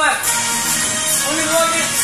お見事です。